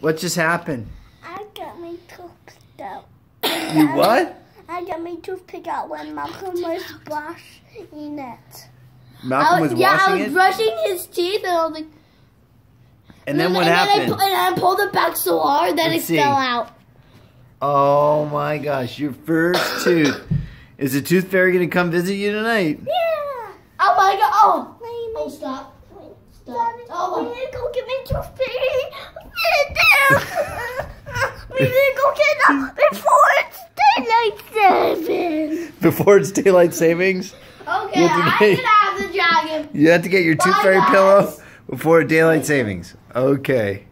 What just happened? I got my toothpick out. You what? I got my toothpick out when Malcolm was brushing it. Malcolm was yeah, I was it, brushing his teeth and I was like, and then what and happened? Then I, and I pulled it back so hard that Let's it see. fell out. Oh my gosh, your first tooth. Is the tooth fairy gonna come visit you tonight? Yeah. Oh my god. Oh. Oh, stop. Stop. Oh, we need to go get my we need to go get it before it's daylight seven. Before it's daylight savings, Okay, You have to I'm get- gonna have the dragon. you have to get your tooth fairy guys. pillow before daylight savings. Okay.